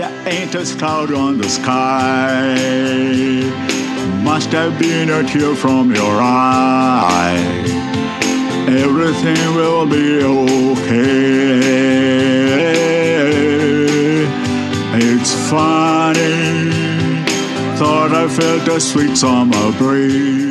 There ain't a cloud on the sky. Must have been a tear from your eye. Everything will be okay. It's funny. Thought I felt a sweet summer breeze.